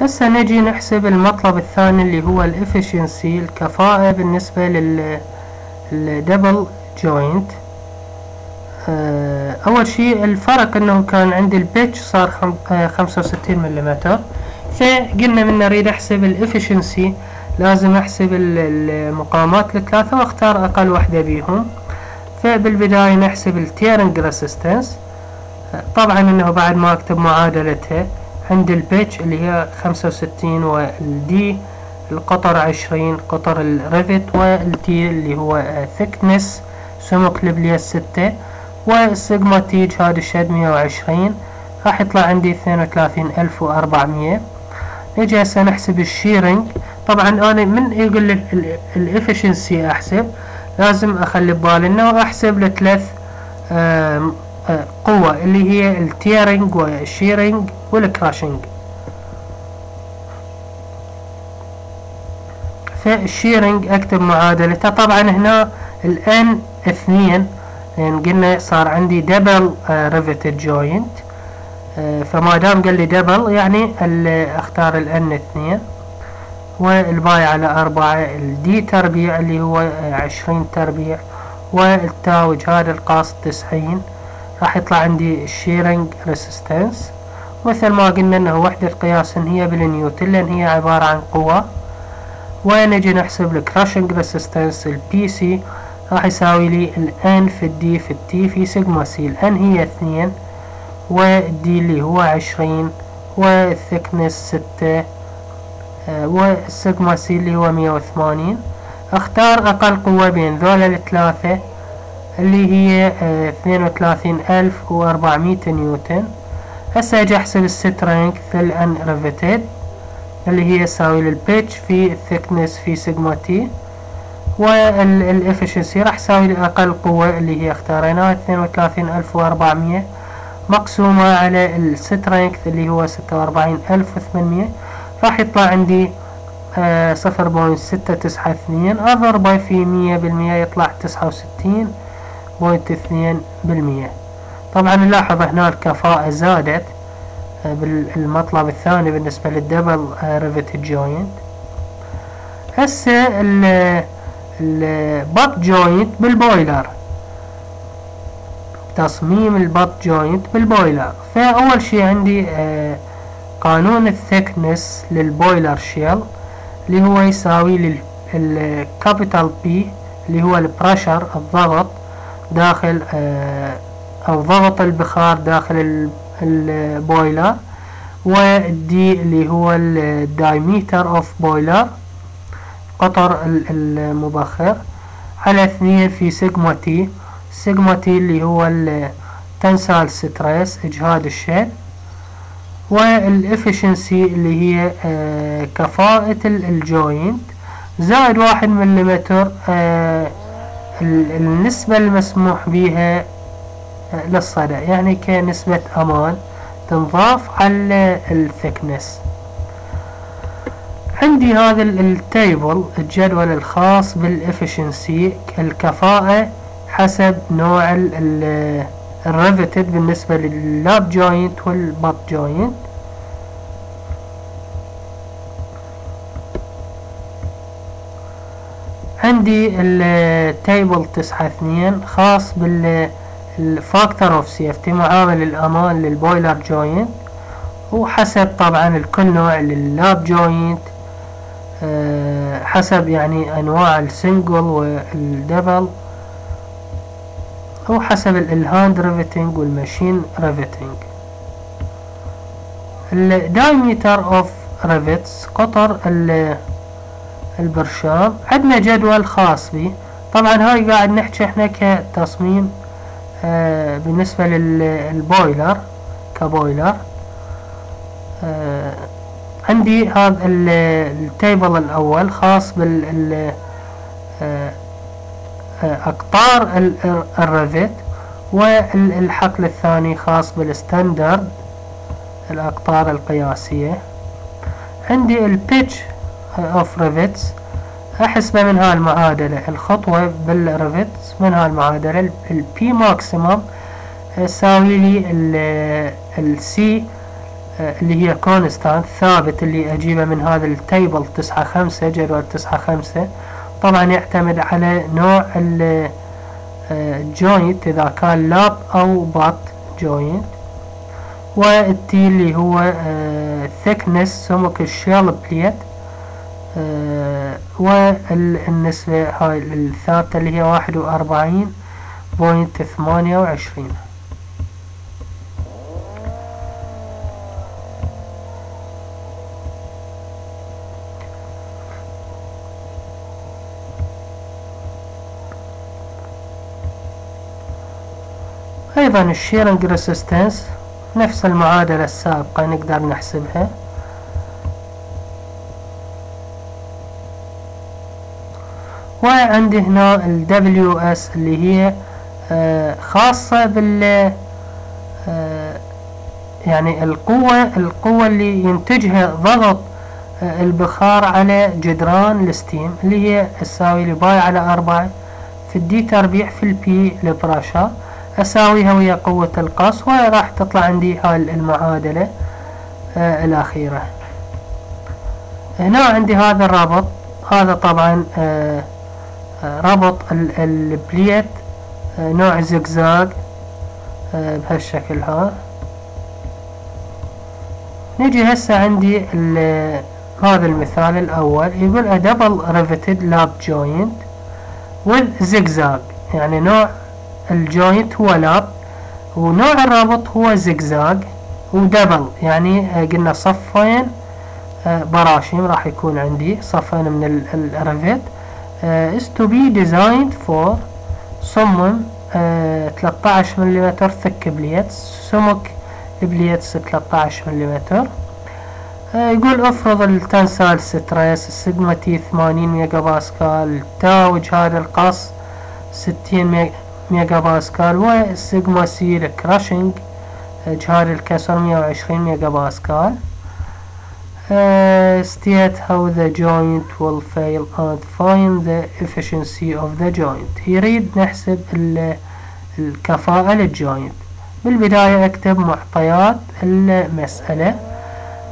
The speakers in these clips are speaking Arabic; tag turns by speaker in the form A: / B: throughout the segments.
A: هسه نجي نحسب المطلب الثاني اللي هو ال efficiency الكفاءة بالنسبة لل ال double joint أول شيء الفرق إنه كان عندي ال pitch صار خمسة وستين مليمتر فقلنا من نريد أحسب ال efficiency لازم أحسب المقاومات الثلاثة واختار أقل وحدة بيهم. فبالبداية نحسب ال tearing resistance طبعا إنه بعد ما أكتب معادلتها. عند ال pitch اللي هي خمسة وستين وال d القطر عشرين قطر ال rivet وال t اللي هو thickness سمك البلية ستة وال sigma t هذا الشد مية وعشرين راح يطلع عندي اثنين وثلاثين ألف وأربعمية. نجي هسه نحسب ال shearing. طبعا أنا من يقول لي ال efficiency أحسب لازم أخلي ببالي إنه أحسب لثلاث قوة اللي هي التيرنج والشيرنج والكراشنج فالشيرنج أكتب معادلته. طبعا هنا ال n اثنين لأن قلنا صار عندي double riveted joint فما دام قال لي double يعني أختار ال n اثنين. والباقي على أربعة ال d تربيع اللي هو عشرين تربيع. وال tau هذا القاص تسعين. راح يطلع عندي ال shearing resistance مثل ما قلنا إنه وحدة قياس هي بالنيوتن لأن هي عبارة عن قوة. ونجي نحسب ال crushing resistance ال Pc راح يساوي لي الان في الدي في التي في سيجما سي الان هي اثنين وال d اللي هو عشرين وال thickness ستة وال sigma c اللي هو مية وثمانين. أختار أقل قوة بين ذولا الثلاثة اللي هي اثنين وثلاثين ألف وأربعمية نيوتن. هسه أجي احسب ال strength ال unriveted اللي هي يساوي لل pitch في ال thickness في sigma t وال efficiency راح يساوي لأقل قوة اللي هي اختاريناها اثنين وثلاثين ألف وأربعمية. مقسومة على ال strength اللي هو ستة وأربعين ألف وثمانمية. راح يطلع عندي صفر point ستة تسعة اثنين. أضربه في مية بالمية يطلع تسعة وستين point اثنين بالمية. طبعا نلاحظ هنا الكفاءة زادت بالمطلب الثاني بالنسبة لل double rivet joint. هسه البط جوينت بالبويلر. تصميم البط جوينت بالبويلر. فأول شي عندي قانون ال thickness لل boiler shell اللي هو يساوي لل capital P اللي هو ال pressure الضغط داخل أو ضغط البخار داخل ال boiler وال D اللي هو ال diameter of boiler قطر المبخر. على اثنين في sigma t sigma t اللي هو ال tensile stress إجهاد الشد وال efficiency اللي هي آه كفاءة ال joint زائد واحد مليمتر آه النسبة المسموح بها للصدى يعني كنسبة أمان تنضاف على ال thickness. عندي هذا ال table الجدول الخاص بال efficiency الكفاءة حسب نوع ال riveted بالنسبة لل lap joint وال butt joint عندي ال table تسعة اثنين خاص بال ال factor of safety معامل الأمان لل boiler joint وحسب طبعا الكل نوع لل lap joint أه حسب يعني أنواع ال single وال double وحسب ال hand riveting وال machine riveting ال diameter of rivets قطر البرشام عندنا جدول خاص به. طبعا هاي قاعد نحكي إحنا كتصميم آه بالنسبة لل boiler ك boiler آه عندي هذا ال table الأول خاص بال آه أقطار ال rivet والحقل الثاني خاص بال standard الأقطار القياسية. عندي ال pitch of rivets احسبه من هاي المعادلة الخطوة بال rivet من هاي المعادلة ال P maximum يساوي لي ال C آه، اللي هي constant ثابت اللي أجيبه من هذا ال table تسعة خمسة جدول تسعة خمسة. طبعا يعتمد على نوع ال joint إذا كان lap أو butt joint وال t اللي هو thickness سمك ال shell plate. والنسبة هاي الثابتة اللي هي واحد وأربعين point ثمانية وعشرين. أيضا ال shearing resistance نفس المعادلة السابقة نقدر نحسبها. وعندي هنا ال WS اللي هي آه، خاصة بال آه، يعني القوة القوة اللي ينتجها ضغط آه، البخار على جدران ال steam اللي هي تساوي لي pi على أربعة في ال D تربيع في ال P ال pressure أساويها ويا قوة القص وراح تطلع عندي هاي المعادلة الأخيرة. هنا عندي هذا الرابط. هذا طبعا آه ربط ال plate آه نوع زجزاج آه بهالشكل ها. نجي هسه عندي هذا المثال الأول يقول a double riveted lap joint with zigzag. يعني نوع ال joint هو lap ونوع الرابط هو zigzag و double. يعني آه، قلنا صفين براشيم راح يكون عندي صفين من ال rivet آه، is to be designed for صمم 13 ملم thick plates سمك ال plates 13 ملم يقول افرض ال tensile stress ال sigma t 80 ميجا باسكال tau إجهاد القص 60 ميجا باسكال وال sigma c ال crushing إجهاد الكسر 120 ميجا باسكال uh, state how the joint will fail and find the efficiency of the joint. يريد نحسب الكفاءة لل joint. بالبداية أكتب معطيات المسألة.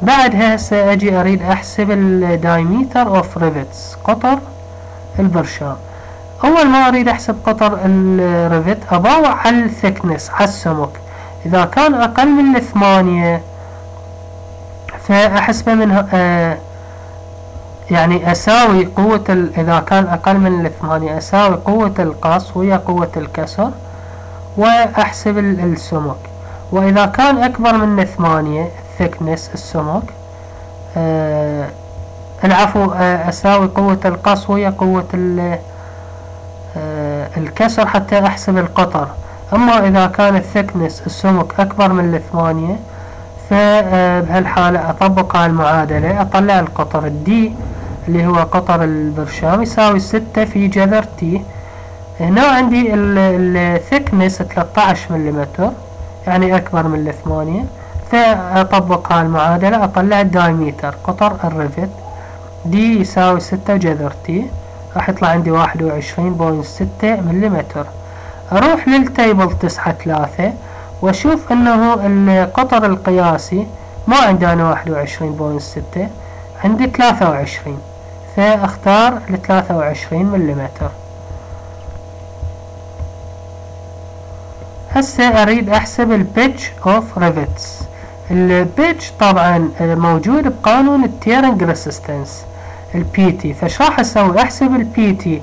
A: بعدها سأجي أريد أحسب ال diameter of rivets قطر البرشام. أول ما أريد أحسب قطر الريفت اباوع على الثكنس على السمك. إذا كان أقل من الثمانية فاحسبه من آه يعني أساوي قوة إذا كان أقل من الثمانية أساوي قوة القص ويا قوة الكسر وأحسب السمك. وإذا كان أكبر من ثمانية الثكنس السمك آه العفو آه أساوي قوة القص ويا قوة آه، الكسر حتى أحسب القطر. أما إذا كان ال thickness السمك أكبر من الثمانية فبهالحالة أطبق المعادلة. أطلع القطر ال d اللي هو قطر البرشام يساوي ستة في جذر t هنا عندي ال thickness 13 ملم يعني أكبر من الثمانية. فأطبق المعادلة أطلع ال diameter قطر ال rivet d يساوي ستة جذر t راح يطلع عندي واحد وعشرين point ستة مليمتر. أروح لل table تسعة ثلاثة. وأشوف أنه القطر القياسي ما عندي أنا واحد وعشرين point ستة عندي ثلاثة وعشرين فأختار الثلاثة وعشرين مليمتر. هسه أريد أحسب ال pitch of rivets ال pitch طبعا موجود بقانون ال tearing resistance ال Pt فايش راح أسوي؟ أحسب ال Pt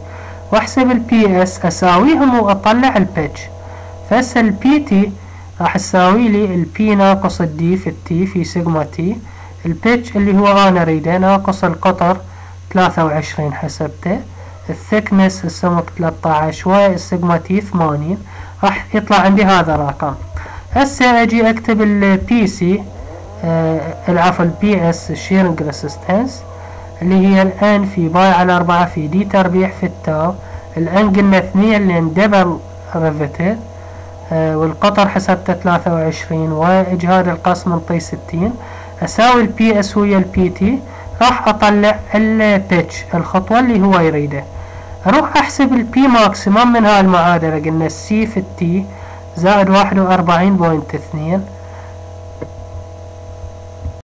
A: وأحسب ال Ps أساويهم وأطلع ال pitch فهسه ال Pt راح تساوي لي البي ناقص الدي في التي في سيجما تي البيتش اللي هو أنا أريده ناقص القطر ثلاثة وعشرين حسبته ال thickness السمك 13 وال sigma t ثمانين. راح يطلع عندي هذا الرقم. هسه أجي أكتب ال Pc آه العفو ال Ps ال shearing resistance اللي هي ال n في pi على أربعة في d تربيع في ال tau. ال n قلنا اثنين لأن double riveted والقطر حسبته ثلاثة وعشرين وإجهاد القسم منطي ستين. أساوي ال Ps ويا ال Pt راح أطلع ال pitch الخطوة اللي هو يريده. أروح أحسب ال P maximum من هاي المعادلة. قلنا ال C في ال t زائد واحد وأربعين point اثنين.